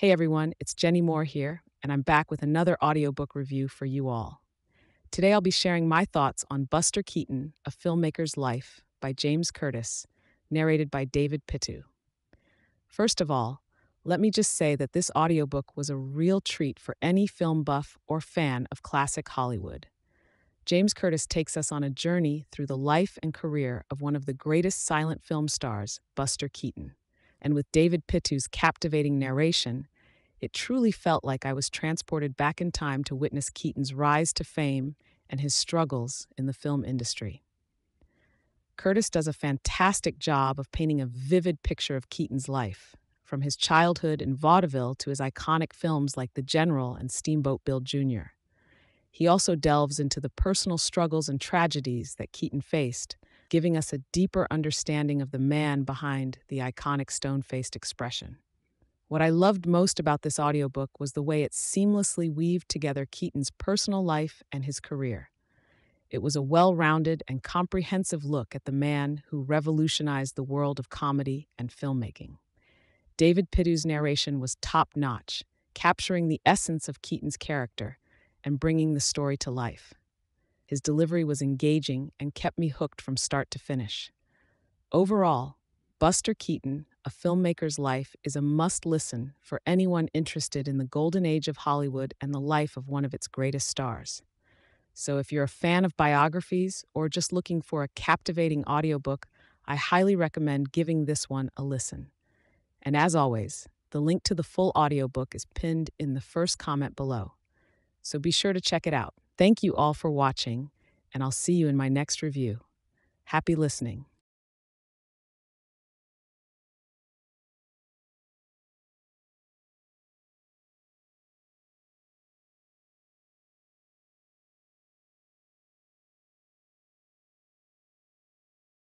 Hey everyone, it's Jenny Moore here, and I'm back with another audiobook review for you all. Today I'll be sharing my thoughts on Buster Keaton, A Filmmaker's Life by James Curtis, narrated by David Pittu. First of all, let me just say that this audiobook was a real treat for any film buff or fan of classic Hollywood. James Curtis takes us on a journey through the life and career of one of the greatest silent film stars, Buster Keaton. And with David Pittu's captivating narration, it truly felt like I was transported back in time to witness Keaton's rise to fame and his struggles in the film industry. Curtis does a fantastic job of painting a vivid picture of Keaton's life, from his childhood in vaudeville to his iconic films like The General and Steamboat Bill Jr. He also delves into the personal struggles and tragedies that Keaton faced, giving us a deeper understanding of the man behind the iconic stone faced expression. What I loved most about this audiobook was the way it seamlessly weaved together Keaton's personal life and his career. It was a well rounded and comprehensive look at the man who revolutionized the world of comedy and filmmaking. David Pittu's narration was top notch, capturing the essence of Keaton's character and bringing the story to life. His delivery was engaging and kept me hooked from start to finish. Overall, Buster Keaton, A Filmmaker's Life, is a must listen for anyone interested in the golden age of Hollywood and the life of one of its greatest stars. So, if you're a fan of biographies or just looking for a captivating audiobook, I highly recommend giving this one a listen. And as always, the link to the full audiobook is pinned in the first comment below. So be sure to check it out. Thank you all for watching, and I'll see you in my next review. Happy listening.